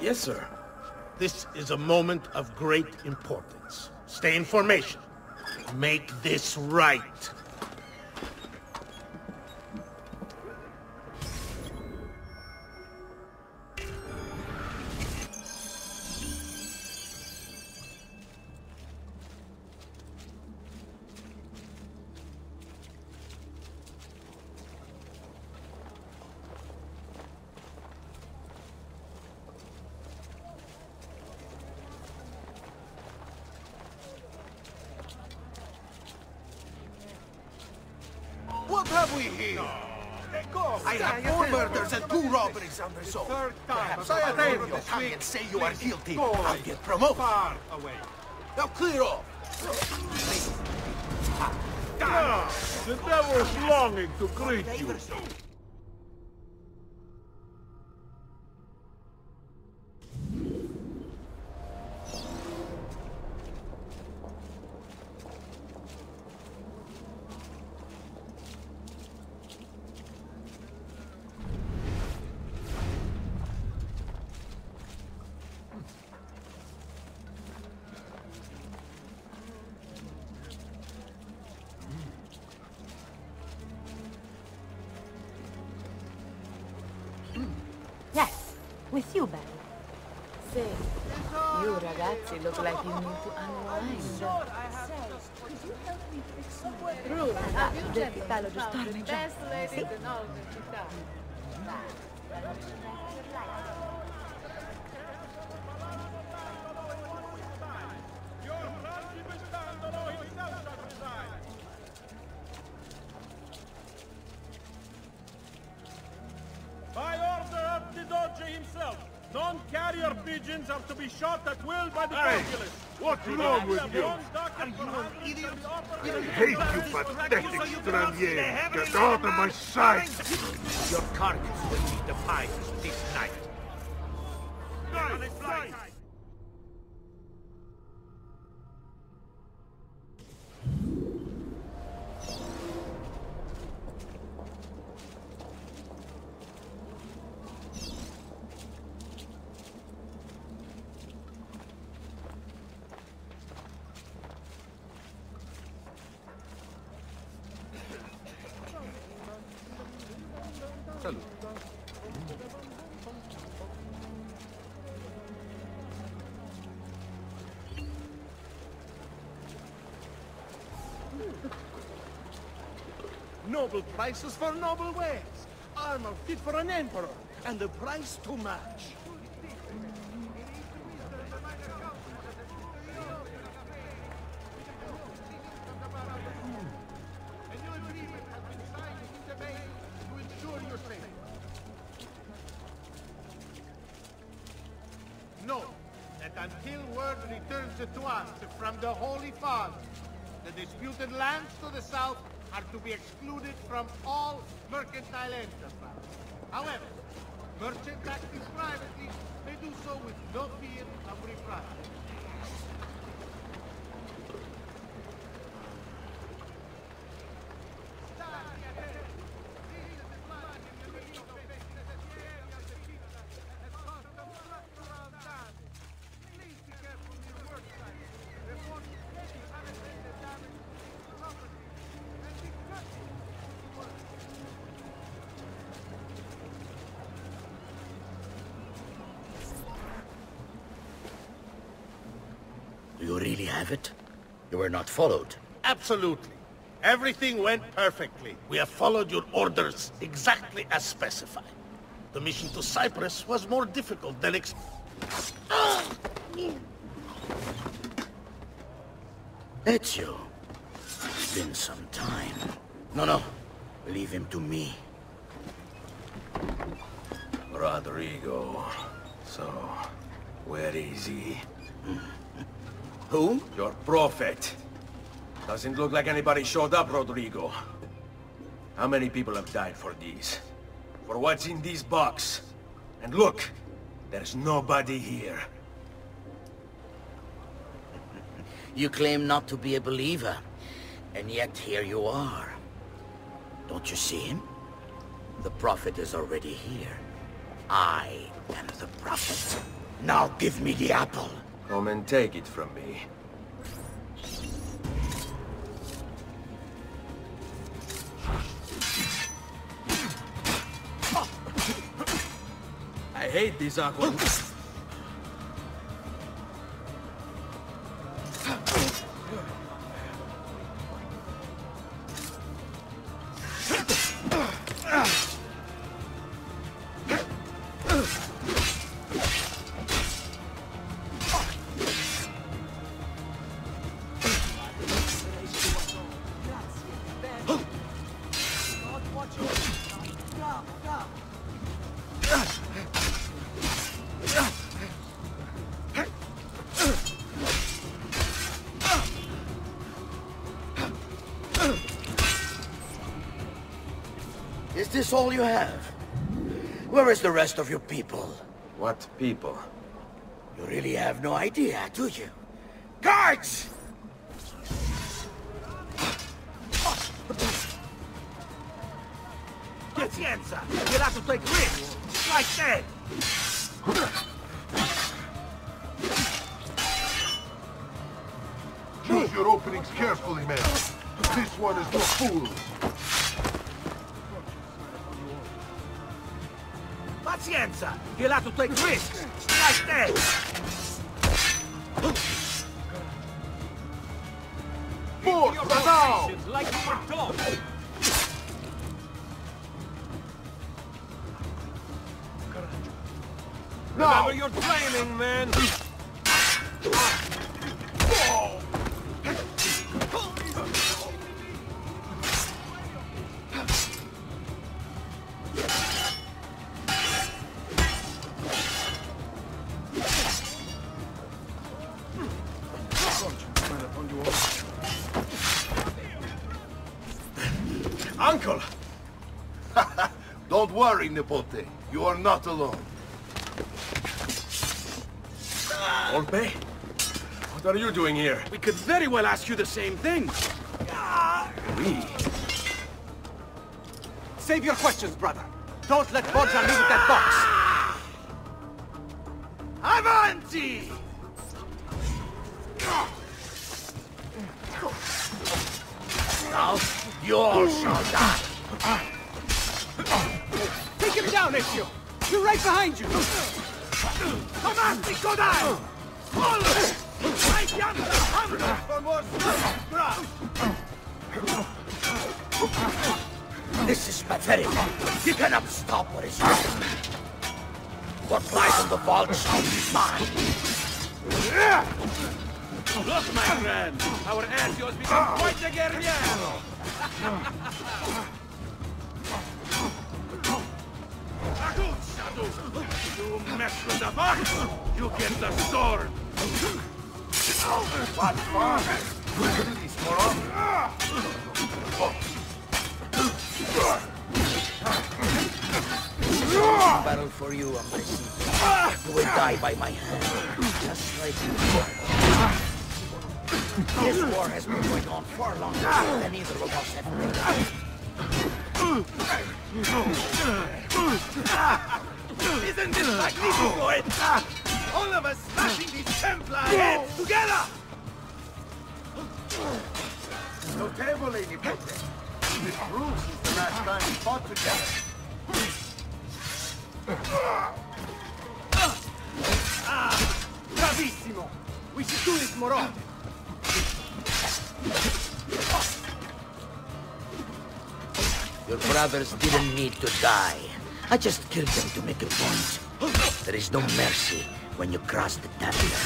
Yes, sir. This is a moment of great importance. Stay in formation. Make this right. Have we here? I have four murders and two robberies unresolved. Perhaps if I name your tongue and say you are guilty, I'll get promoted. Far away. Now clear off. The devil's longing to greet you. With you, Ben. Say, you ragazzi look like you need to unwind. True, ah, del titolo giusto Sì. By non-carrier pigeons are to be shot at will by the Hey, populace. what's wrong with you? Are you an idiot? hate you pathetic Stranier! Get out of my sight! Your carcass will be the fires this night. Noble prices for noble wares. Armor fit for an emperor, and the price to match. Know that until word returns to us from the Holy Father, the disputed lands to the south are to be excluded from all mercantile enterprise. However, merchants acting privately may do so with no fear of reprisal. Do you really have it? You were not followed. Absolutely. Everything went perfectly. We have followed your orders exactly as specified. The mission to Cyprus was more difficult than ex- Ezio. It's been some time. No, no. Leave him to me. Rodrigo. So, where is he? Who? Your prophet. Doesn't look like anybody showed up, Rodrigo. How many people have died for these? For what's in this box? And look, there's nobody here. You claim not to be a believer, and yet here you are. Don't you see him? The Prophet is already here. I am the Prophet. Now give me the apple. Come and take it from me. I hate these aqua... this all you have? Where is the rest of your people? What people? You really have no idea, do you? Guards! Pazienza! You'll have to take risks! Like that! Choose your openings carefully, man. This one is no fool. Pazienza! You'll have to take risks! Like that! Force, now! Like you were taught. Now! Remember your training, man. Uncle! Don't worry, Nipote. You are not alone. Volpe? What are you doing here? We could very well ask you the same thing. We? Save your questions, brother. Don't let Borgia leave with that box. Avanti! You all shall die. Take him down, Ezio! You're right behind you! Avanti, go down! Follow! I jump the hunger for more stuff! This is pathetic. You cannot stop what is happening. What lies in the vault shall be mine. Look, my friend. Our Ezio's become quite the guerriero. You mess with the box, you get the sword. What this, moron. Battle for you, Ambrosio. You will die by my hand, just like before. This war has been going on far longer than either of us have realized. Isn't this like magnifico? All of us smashing these Templar heads together! Notevole, Nipote. This proves since the last time we fought together. Ah, bravissimo! We should do this more often. Your brothers didn't need to die. I just killed them to make a point. There is no mercy when you cross the Tapia.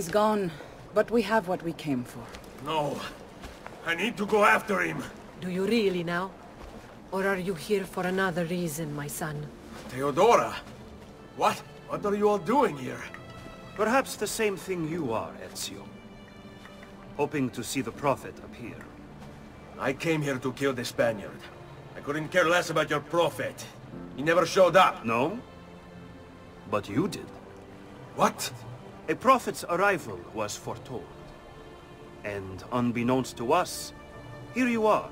He's gone, but we have what we came for. No. I need to go after him. Do you really now? Or are you here for another reason, my son? Teodora! What? What are you all doing here? Perhaps the same thing you are, Ezio. Hoping to see the Prophet appear. I came here to kill the Spaniard. I couldn't care less about your Prophet. He never showed up. No? But you did. What? A Prophet's arrival was foretold. And unbeknownst to us, here you are.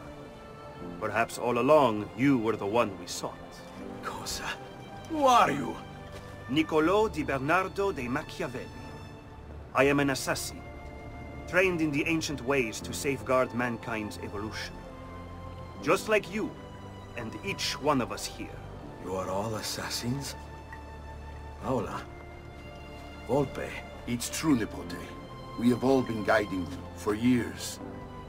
Perhaps all along, you were the one we sought. Cosa? Who are you? Niccolo di Bernardo de Machiavelli. I am an assassin, trained in the ancient ways to safeguard mankind's evolution. Just like you, and each one of us here. You are all assassins? Paola. Volpe. It's true, Nipote. We have all been guiding you for years,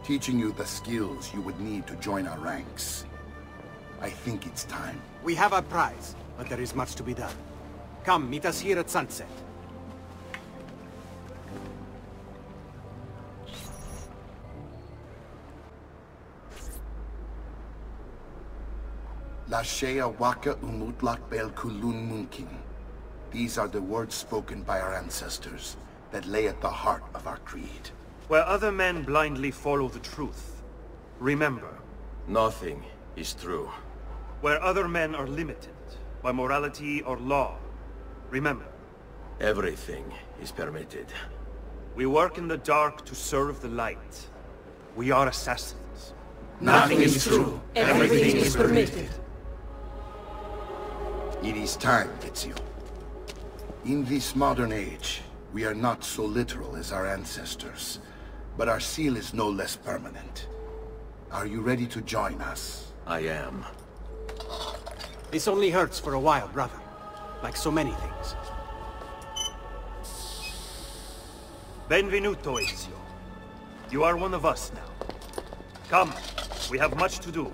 teaching you the skills you would need to join our ranks. I think it's time. We have our prize, but there is much to be done. Come, meet us here at sunset. Lashea waka umutlak bel kulun munkin. These are the words spoken by our ancestors that lay at the heart of our creed. Where other men blindly follow the truth, remember. Nothing is true. Where other men are limited by morality or law, remember. Everything is permitted. We work in the dark to serve the light. We are assassins. Nothing is true. Everything is permitted. It is time, Ezio. In this modern age, we are not so literal as our ancestors, but our seal is no less permanent. Are you ready to join us? I am. This only hurts for a while, brother. Like so many things. Benvenuto, Ezio. You are one of us now. Come, we have much to do.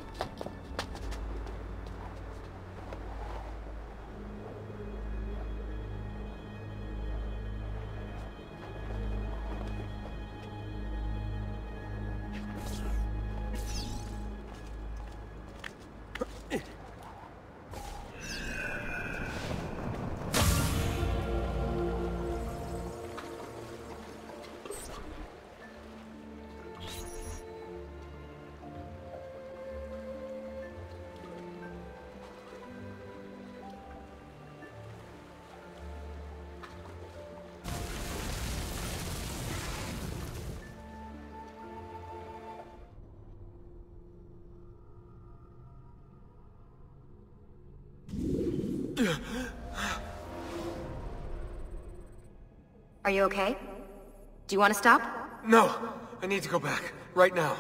Are you okay? Do you want to stop? No! I need to go back. Right now.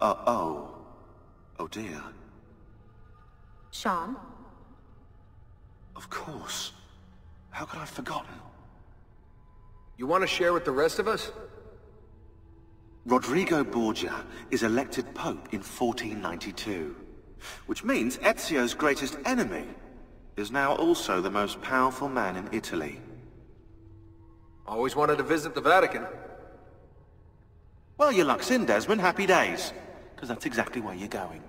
Uh, oh. Oh dear. Shaun? Of course. How could I have forgotten? You want to share with the rest of us? Rodrigo Borgia is elected Pope in 1492. Which means Ezio's greatest enemy is now also the most powerful man in Italy. Always wanted to visit the Vatican. Well, your luck's in, Desmond. Happy days. Because that's exactly where you're going.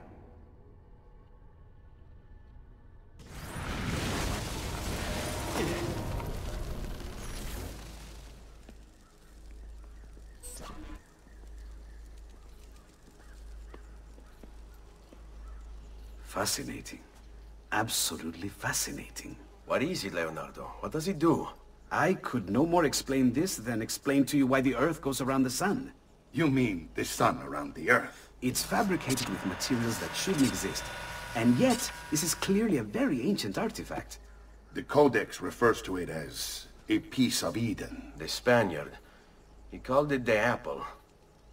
Fascinating. Absolutely fascinating. What is it, Leonardo? What does it do? I could no more explain this than explain to you why the Earth goes around the Sun. You mean the Sun around the Earth? It's fabricated with materials that shouldn't exist. And yet, this is clearly a very ancient artifact. The Codex refers to it as a piece of Eden. The Spaniard. He called it the apple.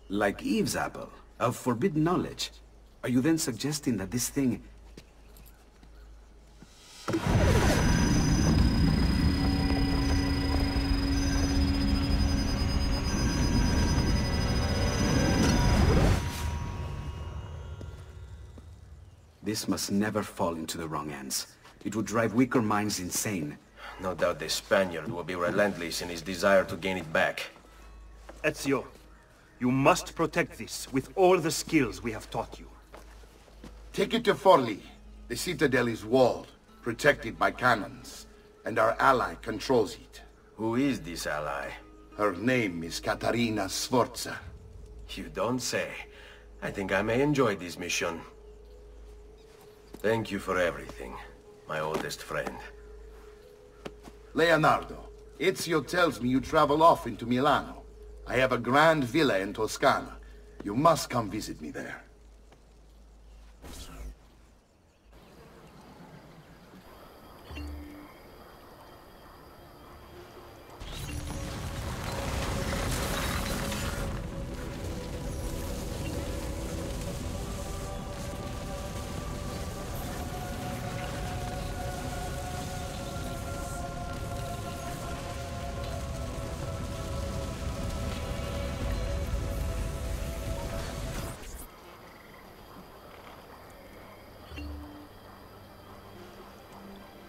Like Eve's apple, of forbidden knowledge. Are you then suggesting that this thing... this must never fall into the wrong hands. It would drive weaker minds insane. No doubt the Spaniard will be relentless in his desire to gain it back. Ezio, you must protect this with all the skills we have taught you. Take it to Forli. The citadel is walled, protected by cannons, and our ally controls it. Who is this ally? Her name is Caterina Sforza. You don't say. I think I may enjoy this mission. Thank you for everything, my oldest friend. Leonardo, Ezio tells me you travel often to Milano. I have a grand villa in Toscana. You must come visit me there.